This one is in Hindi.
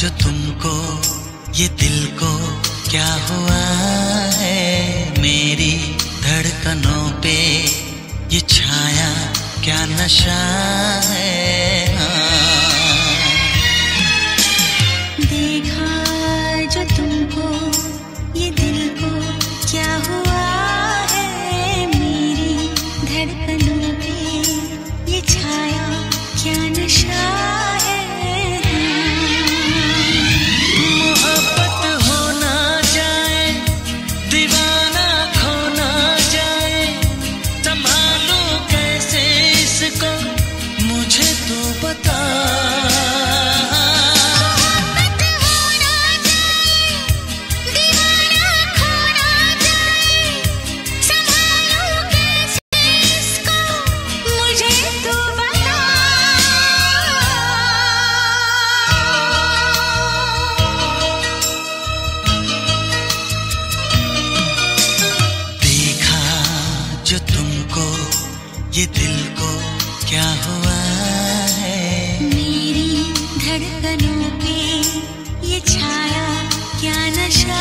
जो तुमको ये दिल को क्या हुआ है मेरी धड़कनों पे ये छाया क्या नशा है? ये दिल को क्या हुआ है? मेरी धड़कनों पे ये छाया क्या नशा?